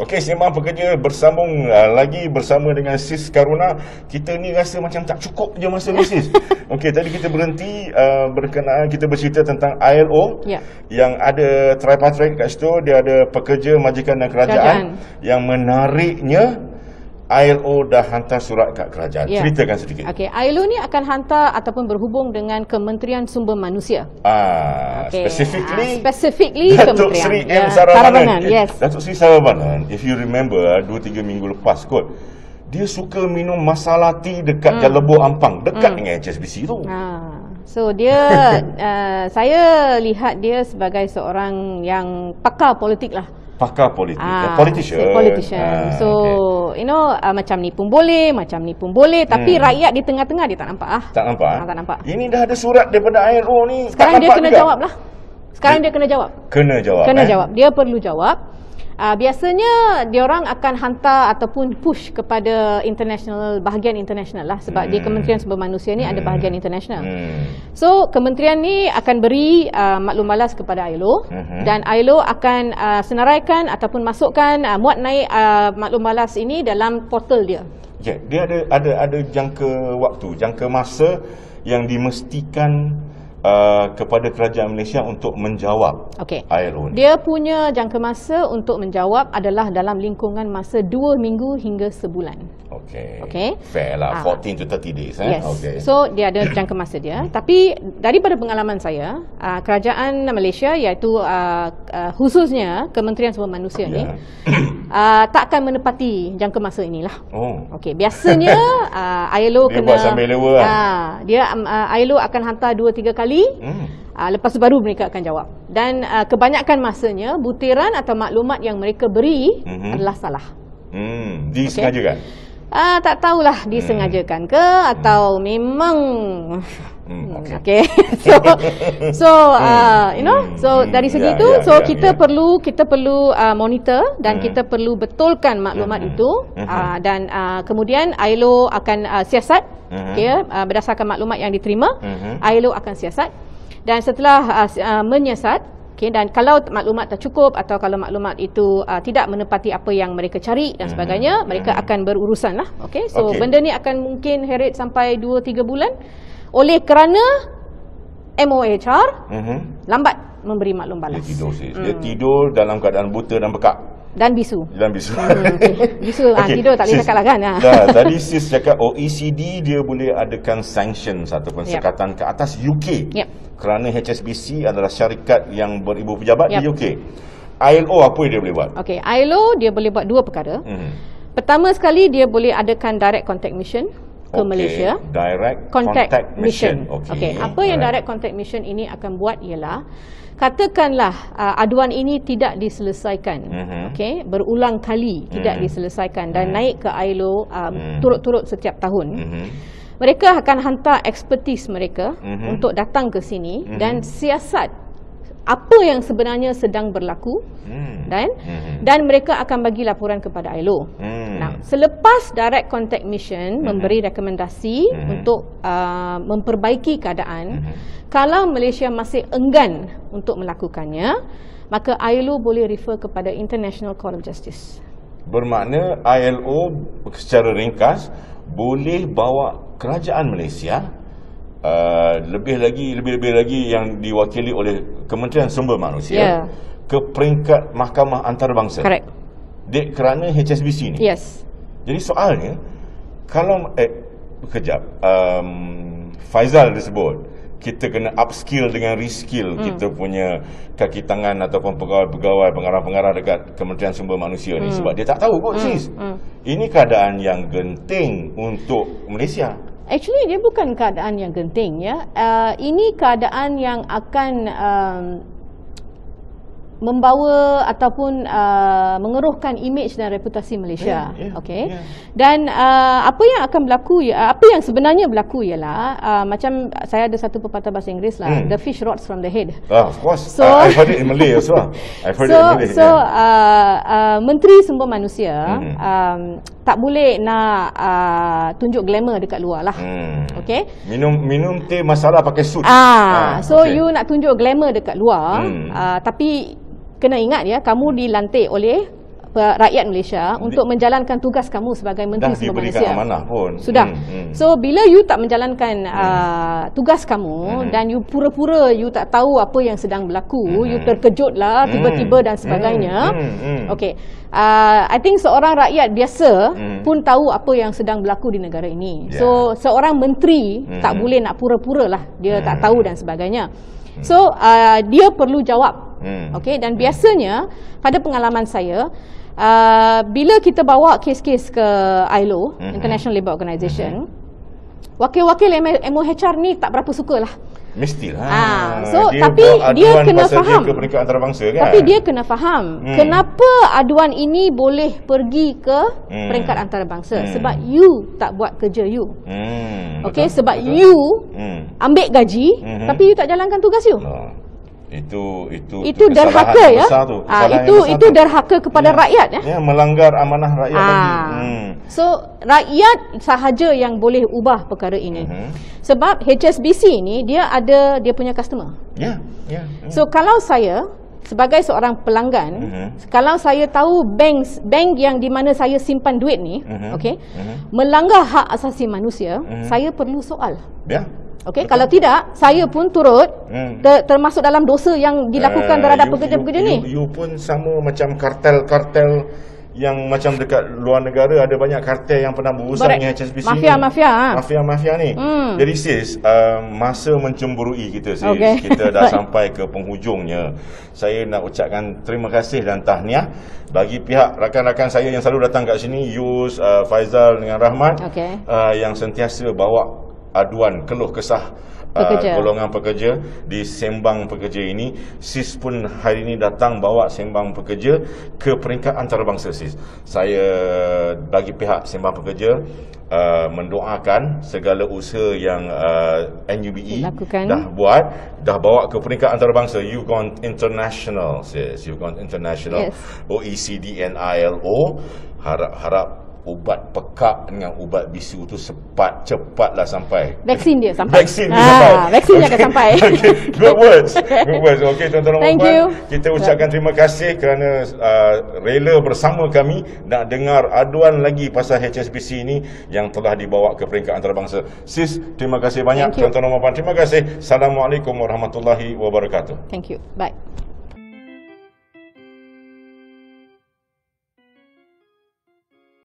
Okey, sembang pekerja bersambung uh, lagi bersama dengan Sis Karuna. Kita ni rasa macam tak cukup je masa ni Sis. Okey, tadi kita berhenti uh, berkenaan kita bercerita tentang ILO Ya. yang ada tripartite kat situ, dia ada pekerja, majikan dan kerajaan, Kerajaan. yang menariknya ILO dah hantar surat kat kerajaan. Ya. Ceritakan sedikit. Okey, ILO ni akan hantar ataupun berhubung dengan Kementerian Sumber Manusia. Ah, Okey. specifically Ah, specifically Datuk Kementerian. Sri M. Ya, Saravanan. Saravanan, yes. Datuk Sri Saravanan, if you remember 2-3 minggu lepas kot, dia suka minum masala tea dekat hmm. Jalebur Ampang, dekat hmm. dengan HSBC tu. Ha. So dia uh, saya lihat dia sebagai seorang yang pakar politik lah. Pakar politik, Ah, politician. so Politician. Ah, so, okay. you know, uh, macam ni pun boleh, macam ni pun boleh. Tapi Hmm. rakyat di tengah-tengah dia tak nampak ah. Tak nampak? Ah, tak nampak. Ini dah ada surat daripada ILO ni. Sekarang dia kena juga. jawab lah. Sekarang dia kena jawab. Kena jawab. Kena eh? jawab. Dia perlu jawab. Uh, biasanya diorang akan hantar ataupun push kepada international bahagian international lah sebab di Hmm. Kementerian Sumber Manusia ni ada Hmm. bahagian international. Hmm. So kementerian ni akan beri uh, maklum balas kepada ILO Mhm. dan ILO akan uh, senaraikan ataupun masukkan uh, muat naik uh, maklum balas ini dalam portal dia. Ya, dia ada ada ada jangka waktu, jangka masa yang dimestikan uh, kepada kerajaan Malaysia untuk menjawab Okey. ILO ni. Dia punya jangka masa untuk menjawab adalah dalam lingkungan masa 2 minggu hingga sebulan. Okey. Okey. Fair lah, Ah. 14 to 30 days eh. Yes. Okey. So dia ada jangka masa dia. Tapi daripada pengalaman saya, uh, kerajaan Malaysia iaitu uh, uh, khususnya Kementerian Sumber Manusia ni Ya. uh, tak akan menepati jangka masa inilah. Oh. Okey, biasanya uh, ILO Dia kena buat sambil lewa lah. Ah, dia um, uh, ILO akan hantar 2 3 kali. Hmm. Uh, lepas tu baru mereka akan jawab. Dan uh, kebanyakan masanya butiran atau maklumat yang mereka beri Mhm. adalah salah. Hmm, disengajakan. Ah, tak tahulah disengajakan ke atau memang Hmm, okey. Okay. so so uh, you know so Hmm, dari segi ya, itu ya, so ya, kita ya. perlu kita perlu uh, monitor dan Hmm. kita perlu betulkan maklumat Hmm. itu Hmm. uh, dan uh, kemudian ILO akan uh, siasat Hmm. okay, uh, berdasarkan maklumat yang diterima Hmm. ILO akan siasat dan setelah uh, uh, menyiasat okay, dan kalau maklumat tak cukup atau kalau maklumat itu uh, tidak menepati apa yang mereka cari dan Mhm. sebagainya mereka Mhm. akan berurusan lah okay? so Okey. benda ni akan mungkin heret sampai 2-3 bulan oleh kerana MOHR Mhm. lambat memberi maklum Dia balas tidur sis. Hmm. Dia tidur dalam keadaan buta dan bekak. Dan bisu Dalam bisu. Hmm, okay. Bisu, ah, tidur tak boleh sis. cakap lah kan, ah. Dah, tadi sis cakap OECD dia boleh adakan sanctions ataupun Yep. sekatan ke atas UK. Yep. Kerana HSBC adalah syarikat yang beribu pejabat di Yep. UK. ILO apa dia boleh buat? Okey, ILO dia boleh buat dua perkara. Hmm. Pertama sekali dia boleh adakan direct contact mission ke Malaysia. Direct Contact, contact, mission. Okey. Okey, apa yang Alright. direct contact mission ini akan buat ialah katakanlah uh, aduan ini tidak diselesaikan. Mhm. Okey, berulang kali tidak Mhm. diselesaikan dan Mhm. naik ke ILO uh, Mhm. turut-turut setiap tahun. Mhm. Mereka akan hantar ekspertis mereka Mhm. untuk datang ke sini Mhm. dan siasat apa yang sebenarnya sedang berlaku Hmm. dan Mhm. dan mereka akan bagi laporan kepada ILO. Hmm. Nah, selepas direct contact mission Mhm. memberi rekomendasi Mhm. untuk uh, memperbaiki keadaan, Mhm. kalau Malaysia masih enggan untuk melakukannya, maka ILO boleh refer kepada International Court of Justice. Bermakna ILO secara ringkas boleh bawa kerajaan Malaysia uh, lebih lagi lebih-lebih lagi yang diwakili oleh Kementerian Sumber Manusia Ya. ke peringkat Mahkamah Antarabangsa. Correct. Dek kerana HSBC ni. Yes. Jadi soalnya kalau eh kejap um, Faizal disebut kita kena upskill dengan reskill hmm. kita punya kaki tangan ataupun pegawai-pegawai pengarah-pengarah dekat Kementerian Sumber Manusia ni sebab dia tak tahu kot Hmm, sis. hmm. Ini keadaan yang genting untuk Malaysia. Actually dia bukan keadaan yang genting ya. Uh, ini keadaan yang akan um, membawa ataupun uh, mengeruhkan imej dan reputasi Malaysia. Ya, ya, Okey. ya. Dan uh, apa yang akan berlaku ya apa yang sebenarnya berlaku ialah uh, macam saya ada satu pepatah bahasa Inggeris lah Hmm. the fish rots from the head. Ah, of course. So- I, I've heard it in Malay also. I've heard so it in Malay. so yeah. uh, uh, menteri sumber manusia Mhm. um, tak boleh nak uh, tunjuk glamour dekat luar lah. Hmm. Okey. Minum minum teh masala pakai suit. Ah, so okey. you nak tunjuk glamour dekat luar, Hmm. ah, tapi kena ingat ya, kamu dilantik oleh rakyat Malaysia untuk menjalankan tugas kamu sebagai Menteri Dah Sumber diberikan Malaysia. amanah pun. Sudah. Hmm, hmm. So bila you tak menjalankan uh, tugas kamu dan you pura-pura you tak tahu apa yang sedang berlaku, you terkejutlah tiba-tiba dan sebagainya. Hmm, hmm. Okey. Uh, I think seorang rakyat biasa Hmm. pun tahu apa yang sedang berlaku di negara ini. Ya. So seorang menteri tak Hmm. boleh nak pura-pura lah dia tak tahu dan sebagainya. So uh, dia perlu jawab. Hmm. Okey dan biasanya pada pengalaman saya uh, bila kita bawa kes-kes ke ILO Mhm. International Labour Organisation wakil-wakil M- MOHR ni tak berapa suka lah. Mestilah. Ah, so, dia tapi dia kena faham. Dia ke peringkat antarabangsa kan? Tapi dia kena faham Hmm. kenapa aduan ini boleh pergi ke Hmm. peringkat antarabangsa Hmm. sebab you tak buat kerja you. Hmm. Okey betul, sebab betul. you Hmm. ambil gaji Mhm. tapi you tak jalankan tugas you. Ah, itu itu Itu derhaka ya. besar tu. Kesalahan itu itu tu. derhaka kepada Ya. rakyat ya. Ya, melanggar amanah rakyat lagi. Ah. Hmm. So rakyat sahaja yang boleh ubah perkara ini. Mhm. Sebab HSBC ni dia ada dia punya customer. Ya, ya. Hmm. So kalau saya sebagai seorang pelanggan, Mhm. kalau saya tahu bank bank yang di mana saya simpan duit ni, Mhm. okey, Mhm. melanggar hak asasi manusia, Mhm. saya perlu soal. Ya. Okey, kalau tidak, saya pun turut Hmm. ter, termasuk dalam dosa yang dilakukan Ah, terhadap pekerja-pekerja you, ni. You, you pun sama macam kartel-kartel yang macam dekat luar negara ada banyak kartel yang pernah berurusan Correct. dengan HSBC Mafia-mafia, ha. ni. Mafia-mafia ni. Hmm. Jadi sis, uh, masa mencemburui kita sis, Okay. kita dah sampai ke penghujungnya. Saya nak ucapkan terima kasih dan tahniah bagi pihak rakan-rakan saya yang selalu datang kat sini, Yus, uh, Faizal dengan Rahmat Okay. uh, yang sentiasa bawa aduan keluh kesah uh, Pekerja. golongan pekerja di sembang pekerja ini sis pun hari ini datang bawa sembang pekerja ke peringkat antarabangsa sis saya bagi pihak sembang pekerja uh, mendoakan segala usaha yang uh, NUBE Lakukan. dah buat dah bawa ke peringkat antarabangsa you gone international sis you gone international Yes. OECD and ILO harap-harap ubat pekak dengan ubat bisu tu cepat cepatlah sampai Vaksin dia sampai. Vaksin dia Ah, sampai. vaksin dia akan sampai. okay. Good words. Good words. Okey tuan-tuan dan puan-puan. Kita ucapkan terima kasih kerana uh, rela bersama kami nak dengar aduan lagi pasal HSBC ini yang telah dibawa ke peringkat antarabangsa. Sis, terima kasih banyak tuan-tuan dan puan-puan. Terima kasih. Assalamualaikum warahmatullahi wabarakatuh. Thank you. Bye.